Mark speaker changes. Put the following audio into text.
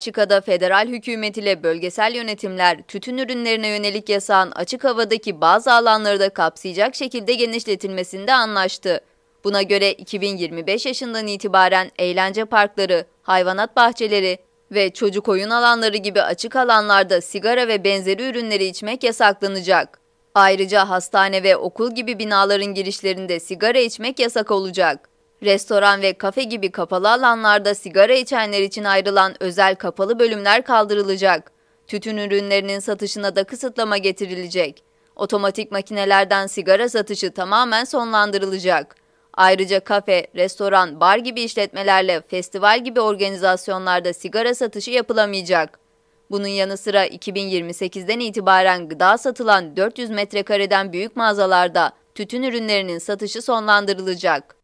Speaker 1: Belçika'da federal hükümet ile bölgesel yönetimler tütün ürünlerine yönelik yasağın açık havadaki bazı alanları da kapsayacak şekilde genişletilmesinde anlaştı. Buna göre 2025 yaşından itibaren eğlence parkları, hayvanat bahçeleri ve çocuk oyun alanları gibi açık alanlarda sigara ve benzeri ürünleri içmek yasaklanacak. Ayrıca hastane ve okul gibi binaların girişlerinde sigara içmek yasak olacak. Restoran ve kafe gibi kapalı alanlarda sigara içenler için ayrılan özel kapalı bölümler kaldırılacak. Tütün ürünlerinin satışına da kısıtlama getirilecek. Otomatik makinelerden sigara satışı tamamen sonlandırılacak. Ayrıca kafe, restoran, bar gibi işletmelerle festival gibi organizasyonlarda sigara satışı yapılamayacak. Bunun yanı sıra 2028'den itibaren gıda satılan 400 metrekareden büyük mağazalarda tütün ürünlerinin satışı sonlandırılacak.